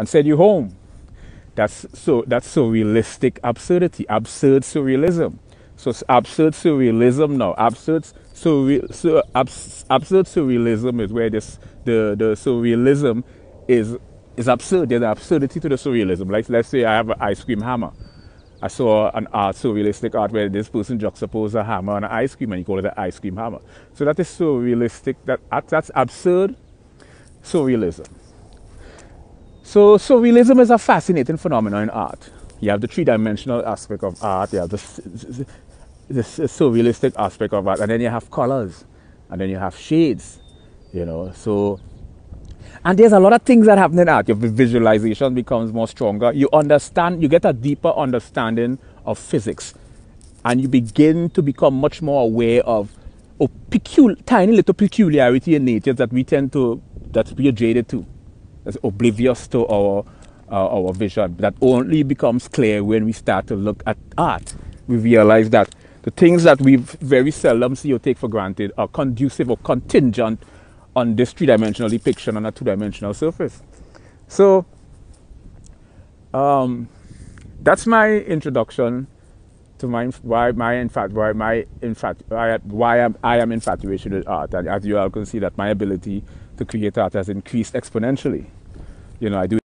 and send you home. That's so that's surrealistic absurdity, absurd surrealism. So absurd surrealism now, absurd surreal, sur, abs, absurd surrealism is where this the the surrealism is is absurd. There's an absurdity to the surrealism. Like let's say I have an ice cream hammer. I saw an art, surrealistic art where this person juxtaposed a hammer and an ice cream and he called it an ice cream hammer. So that is surrealistic. That that's absurd surrealism. So surrealism is a fascinating phenomenon in art. You have the three-dimensional aspect of art. You have the, the surrealistic aspect of art, and then you have colors, and then you have shades. You know, so and there's a lot of things that happen in art. Your visualization becomes more stronger. You understand, you get a deeper understanding of physics. And you begin to become much more aware of, of pecul- tiny little peculiarity in nature that we tend to, that we are jaded to. That's oblivious to our, uh, our vision. That only becomes clear when we start to look at art. We realize that the things that we very seldom see or take for granted are conducive or contingent on this three-dimensional depiction on a two-dimensional surface. So um, that's my introduction to my why my infat why my infat why, why I'm, I am infatuated with art. And as you all can see, that my ability to create art has increased exponentially. You know, I do